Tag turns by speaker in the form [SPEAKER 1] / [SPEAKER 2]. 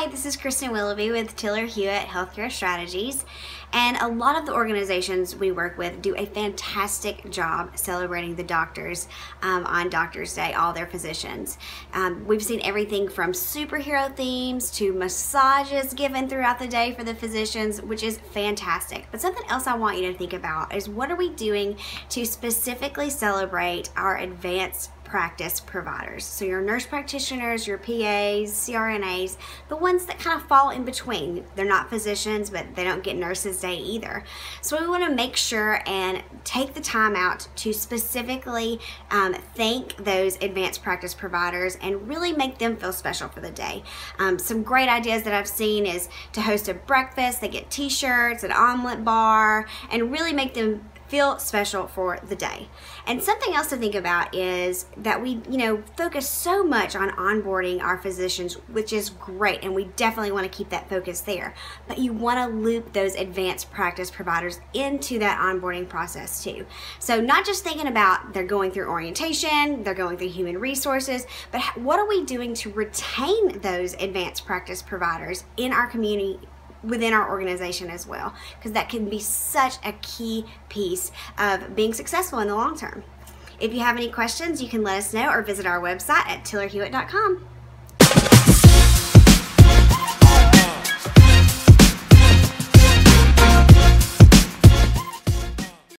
[SPEAKER 1] Hi, this is Kristen Willoughby with Tiller Hewitt Healthcare Strategies. And a lot of the organizations we work with do a fantastic job celebrating the doctors um, on Doctors Day, all their physicians. Um, we've seen everything from superhero themes to massages given throughout the day for the physicians, which is fantastic. But something else I want you to think about is what are we doing to specifically celebrate our advanced practice providers. So your nurse practitioners, your PAs, CRNAs, the ones that kind of fall in between. They're not physicians, but they don't get Nurses Day either. So we want to make sure and take the time out to specifically um, thank those advanced practice providers and really make them feel special for the day. Um, some great ideas that I've seen is to host a breakfast. They get t-shirts, an omelet bar, and really make them feel special for the day. And something else to think about is that we, you know, focus so much on onboarding our physicians, which is great, and we definitely want to keep that focus there. But you want to loop those advanced practice providers into that onboarding process too. So not just thinking about they're going through orientation, they're going through human resources, but what are we doing to retain those advanced practice providers in our community within our organization as well because that can be such a key piece of being successful in the long term. If you have any questions, you can let us know or visit our website at tillerhewitt.com.